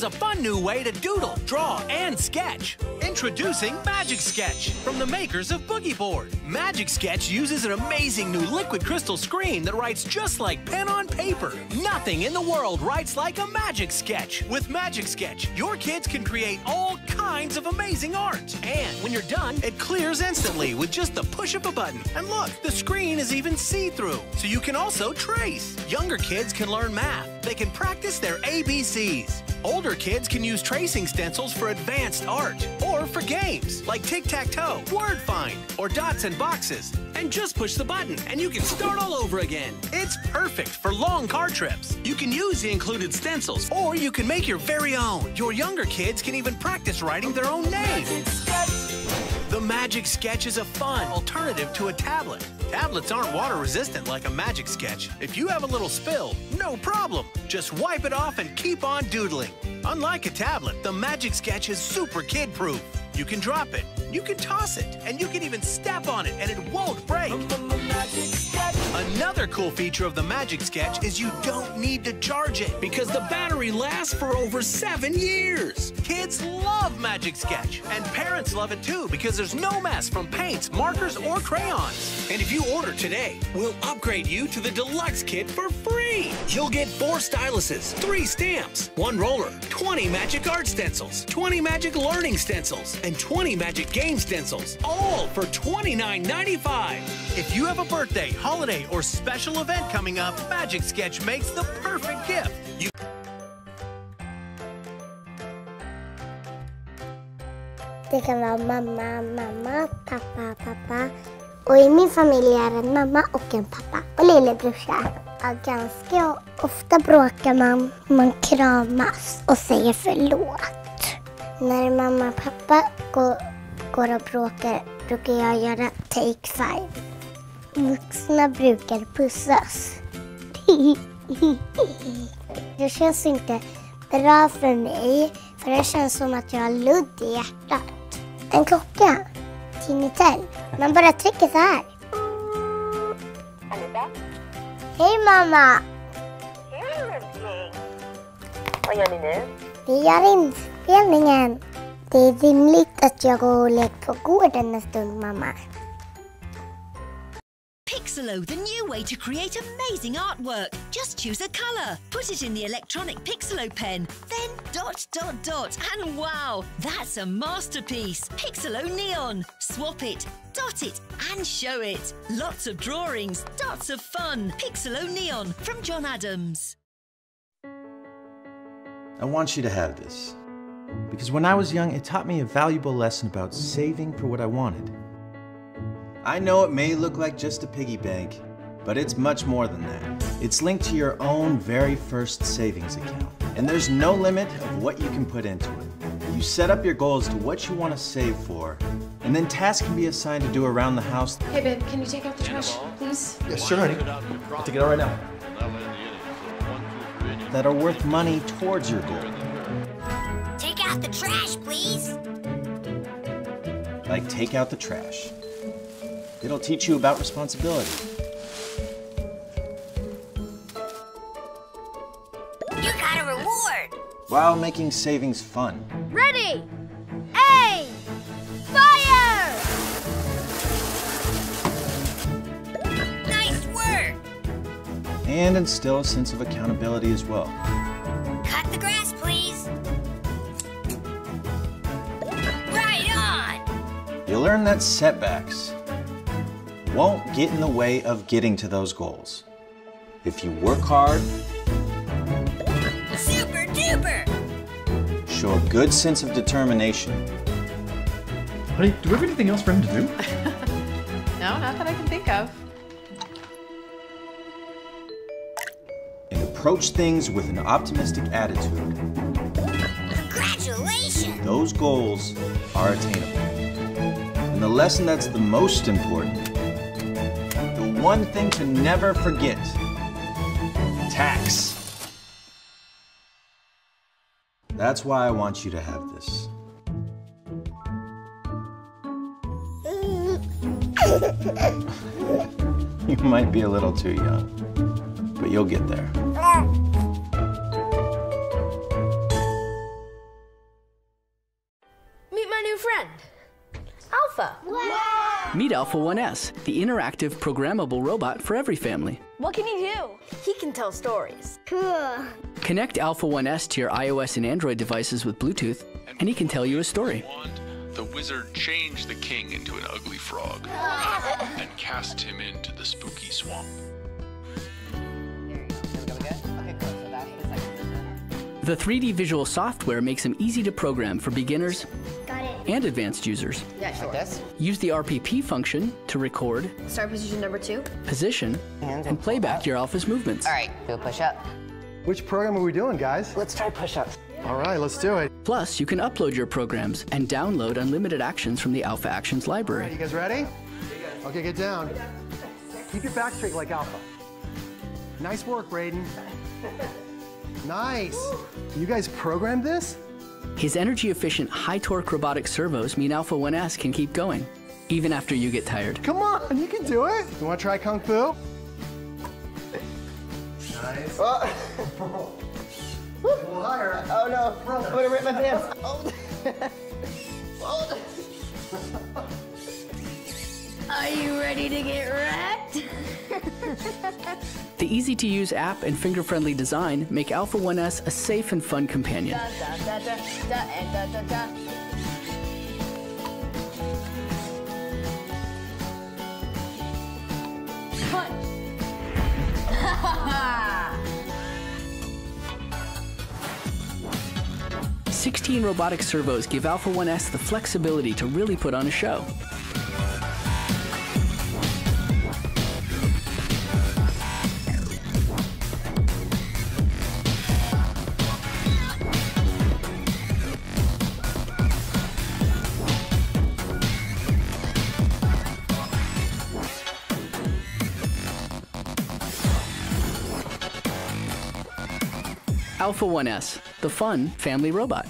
There's a fun new way to doodle, draw, and sketch. Introducing Magic Sketch from the makers of Boogie Board. Magic Sketch uses an amazing new liquid crystal screen that writes just like pen on paper. Nothing in the world writes like a Magic Sketch. With Magic Sketch, your kids can create all kinds of amazing art. And when you're done, it clears instantly with just the push of a button. And look, the screen is even see-through, so you can also trace. Younger kids can learn math. They can practice their ABCs. Older kids can use tracing stencils for advanced art or for games like tic-tac-toe, word find, or dots and boxes. And just push the button and you can start all over again. It's perfect for long car trips. You can use the included stencils or you can make your very own. Your younger kids can even practice writing their own name. The Magic Sketch is a fun alternative to a tablet. Tablets aren't water resistant like a Magic Sketch. If you have a little spill, no problem. Just wipe it off and keep on doodling. Unlike a tablet, the Magic Sketch is super kid proof. You can drop it, you can toss it, and you can even step on it and it won't break. Another cool feature of the Magic Sketch is you don't need to charge it because the battery lasts for over seven years. Kids love Magic Sketch, and parents love it too because there's no mess from paints, markers, or crayons. And if you order today, we'll upgrade you to the deluxe kit for free. You'll get four styluses, three stamps, one roller, 20 magic art stencils, 20 magic learning stencils, and 20 magic game stencils, all for $29.95. If you have a birthday, holiday, or special event coming up, Magic Sketch makes the perfect gift. You Det kan vara mamma, mamma, pappa, pappa. Och i min familj är det en mamma och en pappa och lillebrorsa. Ja, ganska ofta bråkar man, man kramas och säger förlåt. När mamma och pappa går, går och bråkar brukar jag göra take five. Vuxna brukar pussas. Det känns inte bra för mig, för det känns som att jag har ludd i hjärtat. En klocka. Tinnitel. Man bara trycker så här. Hej mamma! Vad gör ni nu? Vi gör inspelningen. Det är rimligt att jag går och leker på gården en stund mamma. Pixelo, the new way to create amazing artwork. Just choose a colour, put it in the electronic Pixelo pen, then dot, dot, dot, and wow, that's a masterpiece. Pixelo Neon. Swap it, dot it, and show it. Lots of drawings, dots of fun. Pixelo Neon from John Adams. I want you to have this. Because when I was young, it taught me a valuable lesson about saving for what I wanted. I know it may look like just a piggy bank, but it's much more than that. It's linked to your own very first savings account. And there's no limit of what you can put into it. You set up your goals to what you want to save for, and then tasks can be assigned to do around the house Hey, babe, can you take out the trash, please? Yeah, sure, honey. I'll take it out right now. that are worth money towards your goal. Take out the trash, please. Like take out the trash. It'll teach you about responsibility. You got a reward. While making savings fun. Ready? Fire! Nice work. And instill a sense of accountability as well. Cut the grass, please. Right on. You'll learn that setbacks won't get in the way of getting to those goals. If you work hard, Super duper. show a good sense of determination, Honey, do we have anything else for him to do? No, not that I can think of. and approach things with an optimistic attitude, Congratulations. those goals are attainable. And the lesson that's the most important, the one thing to never forget tax. That's why I want you to have this. you might be a little too young, but you'll get there. Meet my new friend. Alpha. Meet Alpha 1S, the interactive programmable robot for every family. What can he do? He can tell stories. Cool. Connect Alpha 1S to your iOS and Android devices with Bluetooth, and he can tell you a story. The wizard changed the king into an ugly frog and cast him into the spooky swamp. The 3D visual software makes them easy to program for beginners Got it. And advanced users. Yeah, sure. Use the RPP function to record, Start position number two. position, and play back your Alpha's movements. All right, do a push up. Which program are we doing, guys? Let's try push ups. All right, let's do it. Plus, you can upload your programs and download unlimited actions from the Alpha Actions All right, library. you guys ready? Okay, get down. Keep your back straight like Alpha. Nice work, Braden. Nice. You guys programmed this? His energy efficient, high torque robotic servos mean Alpha 1S can keep going, even after you get tired. Come on, you can do it. You want to try Kung Fu? Nice. Uh, a little higher. Oh no, I'm gonna rip my pants. Oh. Are you ready to get wrecked? The easy to use app and finger friendly design make Alpha 1S a safe and fun companion. Da, da, da. 16 robotic servos give Alpha 1S the flexibility to really put on a show. Alpha 1S, the fun family robot.